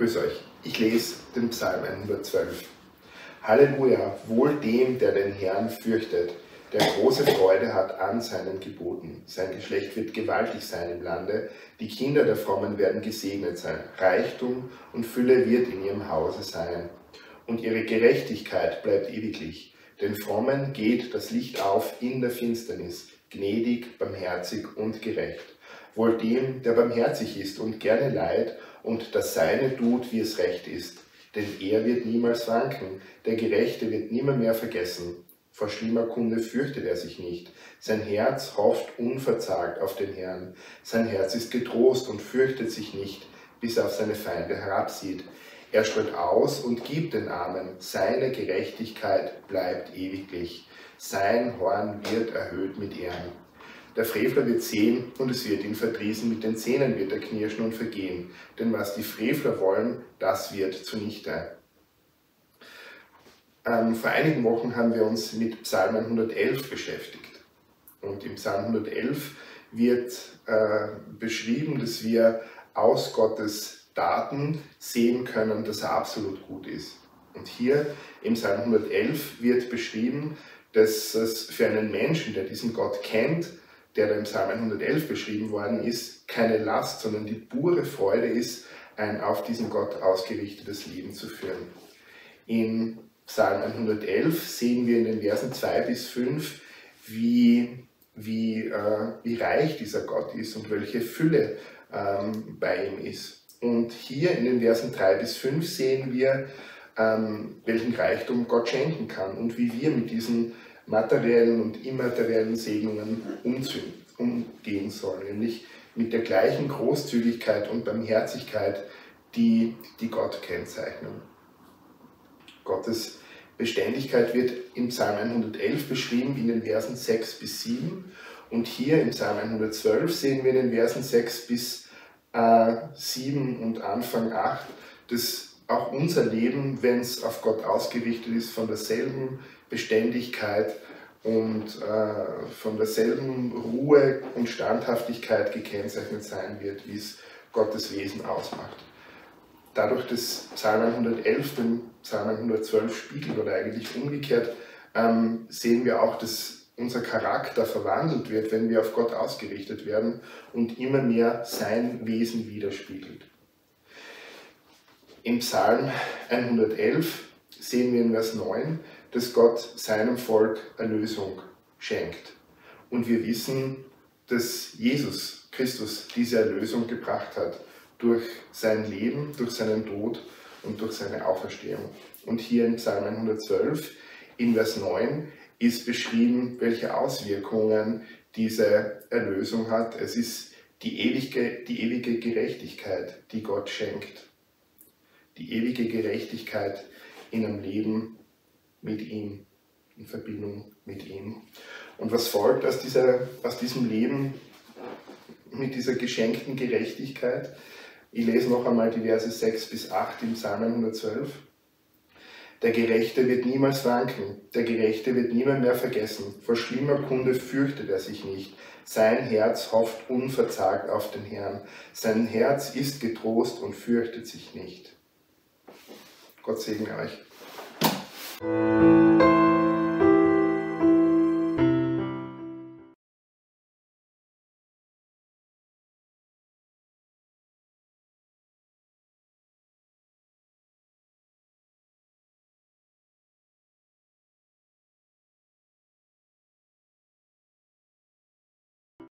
Grüß euch. Ich lese den Psalm 112. Halleluja, wohl dem, der den Herrn fürchtet, der große Freude hat an seinen Geboten. Sein Geschlecht wird gewaltig sein im Lande. Die Kinder der Frommen werden gesegnet sein. Reichtum und Fülle wird in ihrem Hause sein. Und ihre Gerechtigkeit bleibt ewiglich. Den Frommen geht das Licht auf in der Finsternis, gnädig, barmherzig und gerecht. Wohl dem, der barmherzig ist und gerne leid und das Seine tut, wie es recht ist. Denn er wird niemals wanken, der Gerechte wird nimmer mehr vergessen. Vor schlimmer Kunde fürchtet er sich nicht. Sein Herz hofft unverzagt auf den Herrn. Sein Herz ist getrost und fürchtet sich nicht, bis er auf seine Feinde herabsieht. Er streut aus und gibt den Armen. Seine Gerechtigkeit bleibt ewiglich. Sein Horn wird erhöht mit Ehren. Der Frevler wird sehen und es wird ihn verdrießen, mit den Zähnen wird er knirschen und vergehen. Denn was die Frevler wollen, das wird zunichte. Ähm, vor einigen Wochen haben wir uns mit Psalm 111 beschäftigt. Und im Psalm 111 wird äh, beschrieben, dass wir aus Gottes Daten sehen können, dass er absolut gut ist. Und hier im Psalm 111 wird beschrieben, dass es für einen Menschen, der diesen Gott kennt, der da im Psalm 111 beschrieben worden ist, keine Last, sondern die pure Freude ist, ein auf diesen Gott ausgerichtetes Leben zu führen. In Psalm 111 sehen wir in den Versen 2 bis 5, wie, wie, äh, wie reich dieser Gott ist und welche Fülle ähm, bei ihm ist. Und hier in den Versen 3 bis 5 sehen wir, ähm, welchen Reichtum Gott schenken kann und wie wir mit diesen materiellen und immateriellen Segnungen umgehen sollen, nämlich mit der gleichen Großzügigkeit und Barmherzigkeit, die, die Gott kennzeichnen. Gottes Beständigkeit wird im Psalm 111 beschrieben in den Versen 6 bis 7 und hier im Psalm 112 sehen wir in den Versen 6 bis äh, 7 und Anfang 8, dass auch unser Leben, wenn es auf Gott ausgerichtet ist, von derselben Beständigkeit und äh, von derselben Ruhe und Standhaftigkeit gekennzeichnet sein wird, wie es Gottes Wesen ausmacht. Dadurch, dass Psalm 111 den Psalm 112 spiegelt oder eigentlich umgekehrt, ähm, sehen wir auch, dass unser Charakter verwandelt wird, wenn wir auf Gott ausgerichtet werden und immer mehr sein Wesen widerspiegelt. Im Psalm 111 sehen wir in Vers 9, dass Gott seinem Volk Erlösung schenkt. Und wir wissen, dass Jesus Christus diese Erlösung gebracht hat durch sein Leben, durch seinen Tod und durch seine Auferstehung. Und hier in Psalm 112 in Vers 9 ist beschrieben, welche Auswirkungen diese Erlösung hat. Es ist die ewige, die ewige Gerechtigkeit, die Gott schenkt die ewige Gerechtigkeit in einem Leben mit ihm, in Verbindung mit ihm. Und was folgt aus, dieser, aus diesem Leben mit dieser geschenkten Gerechtigkeit? Ich lese noch einmal die Verse 6 bis 8 im Psalm 112. Der Gerechte wird niemals wanken, der Gerechte wird niemand mehr vergessen. Vor schlimmer Kunde fürchtet er sich nicht. Sein Herz hofft unverzagt auf den Herrn. Sein Herz ist getrost und fürchtet sich nicht. Gott segne euch.